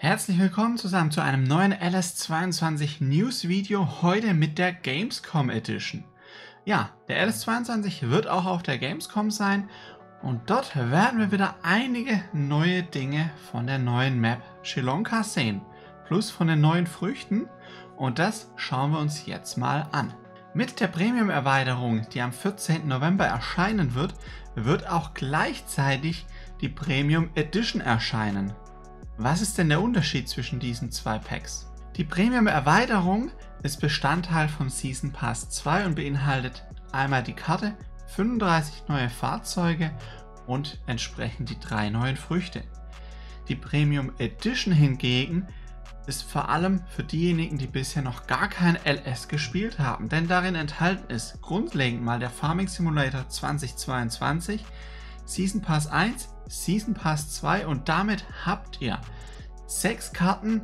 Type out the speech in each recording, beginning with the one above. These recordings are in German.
Herzlich willkommen zusammen zu einem neuen LS22 News Video, heute mit der Gamescom Edition. Ja, der LS22 wird auch auf der Gamescom sein und dort werden wir wieder einige neue Dinge von der neuen Map Shilonka sehen, plus von den neuen Früchten und das schauen wir uns jetzt mal an. Mit der Premium-Erweiterung, die am 14. November erscheinen wird, wird auch gleichzeitig die Premium Edition erscheinen. Was ist denn der Unterschied zwischen diesen zwei Packs? Die Premium-Erweiterung ist Bestandteil von Season Pass 2 und beinhaltet einmal die Karte, 35 neue Fahrzeuge und entsprechend die drei neuen Früchte. Die Premium Edition hingegen ist vor allem für diejenigen, die bisher noch gar kein LS gespielt haben, denn darin enthalten ist grundlegend mal der Farming Simulator 2022, Season Pass 1, Season Pass 2 und damit habt ihr 6 Karten,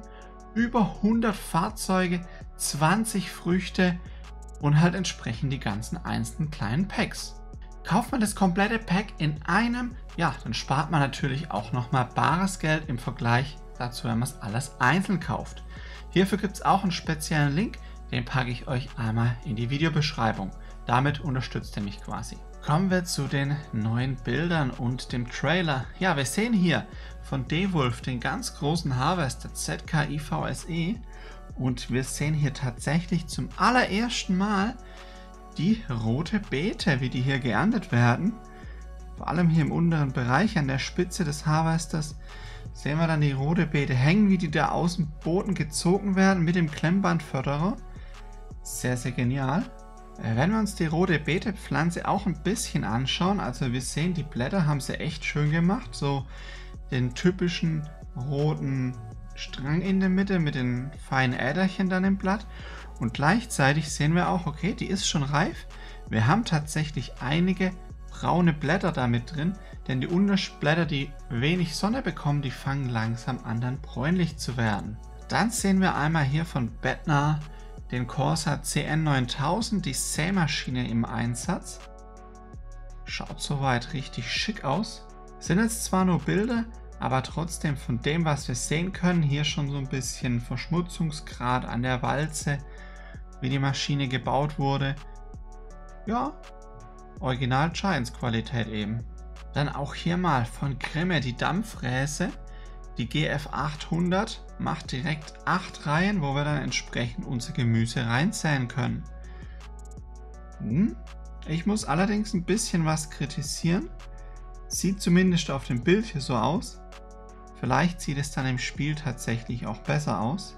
über 100 Fahrzeuge, 20 Früchte und halt entsprechend die ganzen einzelnen kleinen Packs. Kauft man das komplette Pack in einem, ja, dann spart man natürlich auch nochmal bares Geld im Vergleich dazu, wenn man es alles einzeln kauft. Hierfür gibt es auch einen speziellen Link, den packe ich euch einmal in die Videobeschreibung. Damit unterstützt ihr mich quasi. Kommen wir zu den neuen Bildern und dem Trailer. Ja, wir sehen hier von Dewolf den ganz großen Harvester ZKIVSE und wir sehen hier tatsächlich zum allerersten Mal die rote Beete, wie die hier geerntet werden. Vor allem hier im unteren Bereich an der Spitze des Harvesters sehen wir dann die rote Beete hängen, wie die da aus dem Boden gezogen werden mit dem Klemmbandförderer. Sehr, sehr genial. Äh, wenn wir uns die rote Beetepflanze auch ein bisschen anschauen, also wir sehen, die Blätter haben sie echt schön gemacht, so den typischen roten Strang in der Mitte mit den feinen Äderchen dann im Blatt und gleichzeitig sehen wir auch, okay, die ist schon reif. Wir haben tatsächlich einige braune Blätter damit drin, denn die Unterblätter, die wenig Sonne bekommen, die fangen langsam an dann bräunlich zu werden. Dann sehen wir einmal hier von Bettner den Corsa CN9000, die Sämaschine im Einsatz. Schaut soweit richtig schick aus. Sind jetzt zwar nur Bilder, aber trotzdem von dem, was wir sehen können, hier schon so ein bisschen Verschmutzungsgrad an der Walze, wie die Maschine gebaut wurde. Ja, Original Giants Qualität eben. Dann auch hier mal von Grimme die Dampffräse. Die GF800 macht direkt 8 Reihen, wo wir dann entsprechend unser Gemüse reinzählen können. Hm. Ich muss allerdings ein bisschen was kritisieren. Sieht zumindest auf dem Bild hier so aus. Vielleicht sieht es dann im Spiel tatsächlich auch besser aus.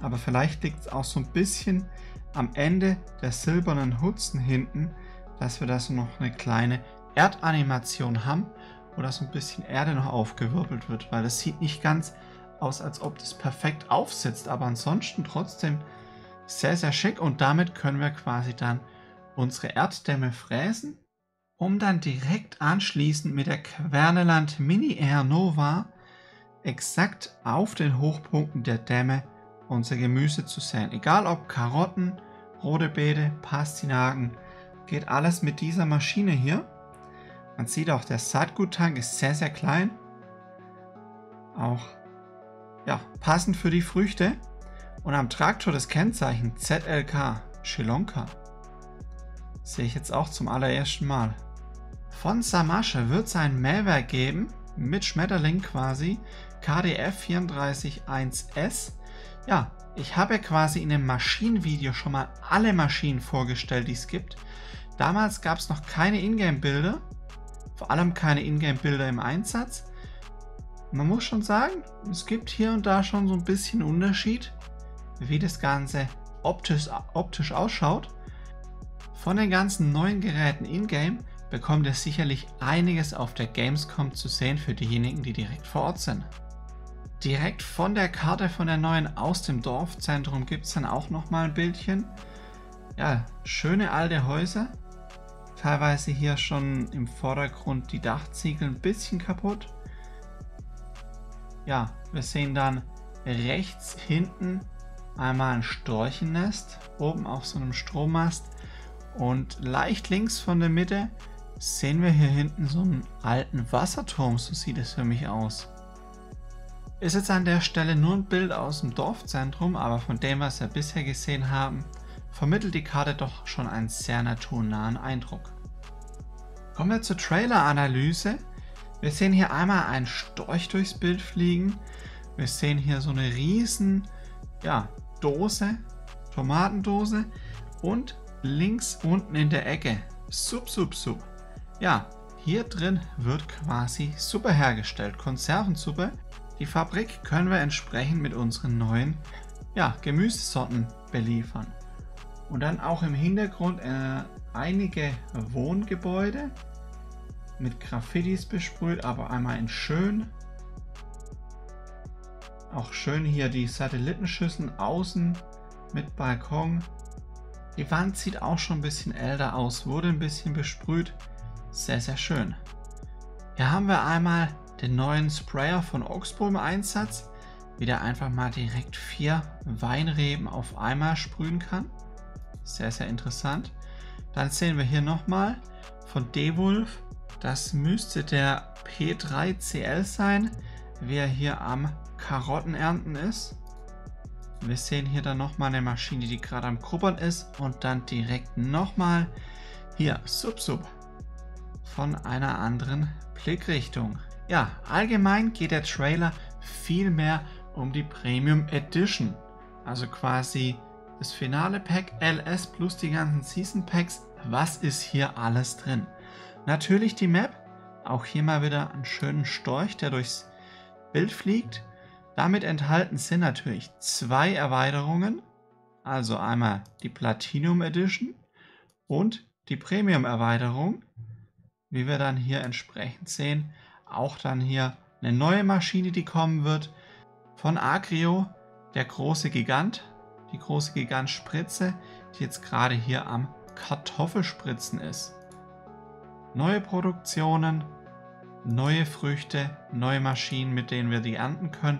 Aber vielleicht liegt es auch so ein bisschen am Ende der silbernen Hutzen hinten, dass wir da so noch eine kleine Erdanimation haben wo da so ein bisschen Erde noch aufgewirbelt wird, weil das sieht nicht ganz aus, als ob das perfekt aufsitzt, aber ansonsten trotzdem sehr, sehr schick und damit können wir quasi dann unsere Erddämme fräsen, um dann direkt anschließend mit der Querneland Mini Air Nova exakt auf den Hochpunkten der Dämme unser Gemüse zu säen. Egal ob Karotten, rote Beete, Pastinaken, geht alles mit dieser Maschine hier. Man sieht auch, der Saatguttank ist sehr, sehr klein. Auch ja, passend für die Früchte. Und am Traktor das Kennzeichen ZLK Shilonka. Sehe ich jetzt auch zum allerersten Mal. Von Samasche wird es ein Mähwerk geben, mit Schmetterling quasi, KDF 341S. Ja, ich habe quasi in dem Maschinenvideo schon mal alle Maschinen vorgestellt, die es gibt. Damals gab es noch keine Ingame-Bilder, vor allem keine Ingame-Bilder im Einsatz. Man muss schon sagen, es gibt hier und da schon so ein bisschen Unterschied, wie das Ganze optisch, optisch ausschaut. Von den ganzen neuen Geräten in-game bekommt ihr sicherlich einiges auf der Gamescom zu sehen für diejenigen, die direkt vor Ort sind. Direkt von der Karte von der neuen aus dem Dorfzentrum gibt es dann auch nochmal ein Bildchen. Ja, schöne alte Häuser, Teilweise hier schon im Vordergrund die Dachziegel ein bisschen kaputt. Ja, wir sehen dann rechts hinten einmal ein Storchennest, oben auf so einem Strommast. Und leicht links von der Mitte sehen wir hier hinten so einen alten Wasserturm, so sieht es für mich aus. Ist jetzt an der Stelle nur ein Bild aus dem Dorfzentrum, aber von dem, was wir bisher gesehen haben, vermittelt die Karte doch schon einen sehr naturnahen Eindruck. Kommen wir zur Trailer-Analyse. Wir sehen hier einmal einen Storch durchs Bild fliegen. Wir sehen hier so eine riesen ja, Dose, Tomatendose und links unten in der Ecke Sub Sub Sub. Ja, hier drin wird quasi Suppe hergestellt, Konservensuppe. Die Fabrik können wir entsprechend mit unseren neuen ja, Gemüsesorten beliefern. Und dann auch im Hintergrund äh, einige Wohngebäude mit Graffitis besprüht, aber einmal in schön. Auch schön hier die Satellitenschüssen außen mit Balkon. Die Wand sieht auch schon ein bisschen älter aus, wurde ein bisschen besprüht. Sehr, sehr schön. Hier haben wir einmal den neuen Sprayer von Oxbow im Einsatz, wie der einfach mal direkt vier Weinreben auf einmal sprühen kann. Sehr, sehr interessant. Dann sehen wir hier nochmal von Dewolf. Das müsste der P3CL sein, wie er hier am Karottenernten ist. Wir sehen hier dann nochmal eine Maschine, die gerade am Grubbern ist und dann direkt nochmal hier Sub Sub von einer anderen Blickrichtung. Ja, allgemein geht der Trailer viel mehr um die Premium Edition. Also quasi das finale Pack LS plus die ganzen Season Packs. Was ist hier alles drin? Natürlich die Map. Auch hier mal wieder einen schönen Storch, der durchs Bild fliegt. Damit enthalten sind natürlich zwei Erweiterungen. Also einmal die Platinum Edition und die Premium Erweiterung. Wie wir dann hier entsprechend sehen, auch dann hier eine neue Maschine, die kommen wird. Von Agrio, der große Gigant, die große Gigant-Spritze, die jetzt gerade hier am Kartoffelspritzen ist. Neue Produktionen, neue Früchte, neue Maschinen, mit denen wir die ernten können.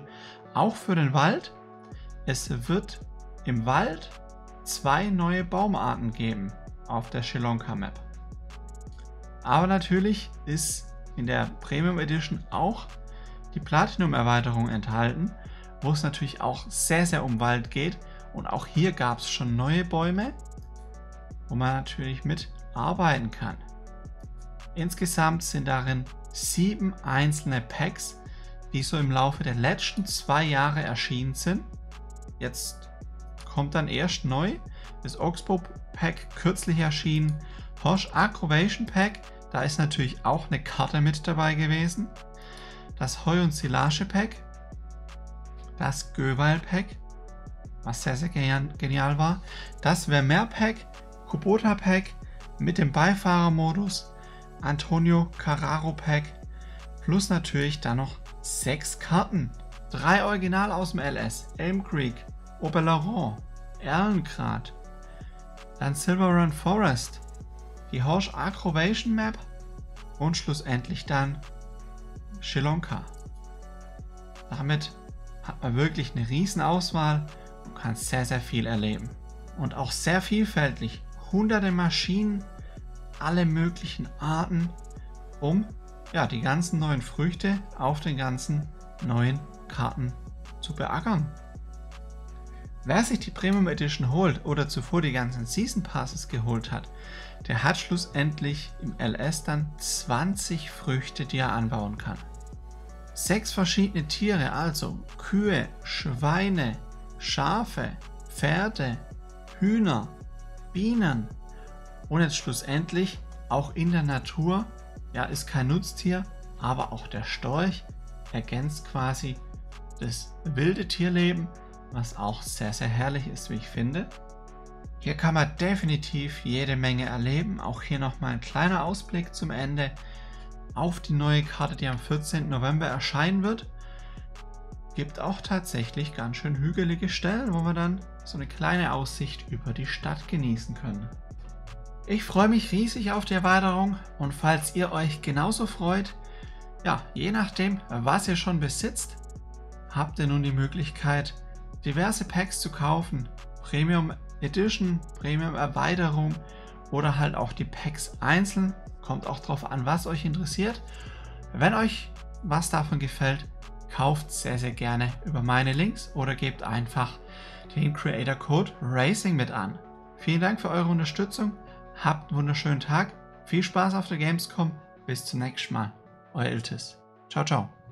Auch für den Wald. Es wird im Wald zwei neue Baumarten geben auf der Shilonka Map. Aber natürlich ist in der Premium Edition auch die Platinum Erweiterung enthalten, wo es natürlich auch sehr, sehr um Wald geht. Und auch hier gab es schon neue Bäume, wo man natürlich mit arbeiten kann. Insgesamt sind darin sieben einzelne Packs, die so im Laufe der letzten zwei Jahre erschienen sind. Jetzt kommt dann erst neu das Oxbow Pack kürzlich erschienen, Horsch Acrovation Pack da ist natürlich auch eine Karte mit dabei gewesen. Das Heu- und Silage-Pack. Das Göweil-Pack, was sehr, sehr genial war. Das Vermeer-Pack, Kubota-Pack mit dem Beifahrermodus. Antonio Carraro-Pack. Plus natürlich dann noch sechs Karten. Drei Original aus dem LS. Elm Creek, Oberlaurent, Erlengrad. Dann Silver Run Forest, die Horsch Acrovation Map und schlussendlich dann Shilonka. Damit hat man wirklich eine riesen Auswahl und kann sehr, sehr viel erleben. Und auch sehr vielfältig. Hunderte Maschinen, alle möglichen Arten, um ja, die ganzen neuen Früchte auf den ganzen neuen Karten zu beackern. Wer sich die Premium Edition holt oder zuvor die ganzen Season Passes geholt hat, der hat schlussendlich im LS dann 20 Früchte, die er anbauen kann. Sechs verschiedene Tiere, also Kühe, Schweine, Schafe, Pferde, Hühner, Bienen und jetzt schlussendlich auch in der Natur, ja, ist kein Nutztier, aber auch der Storch ergänzt quasi das wilde Tierleben was auch sehr, sehr herrlich ist, wie ich finde. Hier kann man definitiv jede Menge erleben. Auch hier nochmal ein kleiner Ausblick zum Ende auf die neue Karte, die am 14. November erscheinen wird. Gibt auch tatsächlich ganz schön hügelige Stellen, wo wir dann so eine kleine Aussicht über die Stadt genießen können. Ich freue mich riesig auf die Erweiterung und falls ihr euch genauso freut, ja, je nachdem, was ihr schon besitzt, habt ihr nun die Möglichkeit, diverse Packs zu kaufen. Premium Edition, Premium Erweiterung oder halt auch die Packs einzeln. Kommt auch drauf an, was euch interessiert. Wenn euch was davon gefällt, kauft sehr, sehr gerne über meine Links oder gebt einfach den Creator Code RACING mit an. Vielen Dank für eure Unterstützung, habt einen wunderschönen Tag, viel Spaß auf der Gamescom, bis zum nächsten Mal. Euer Iltis. Ciao, ciao.